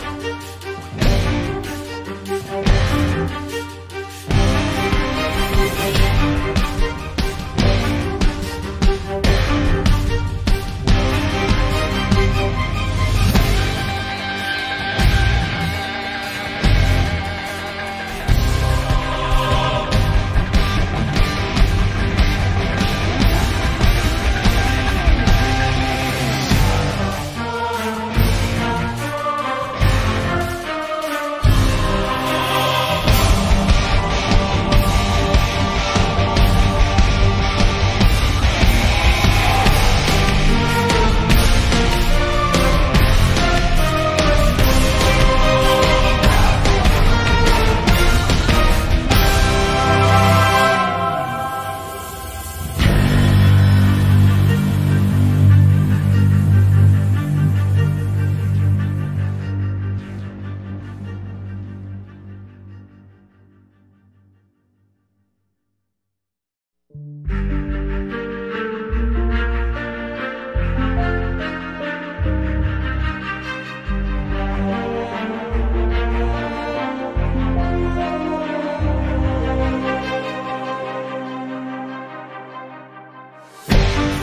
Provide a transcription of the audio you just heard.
Bye.